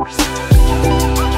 Force.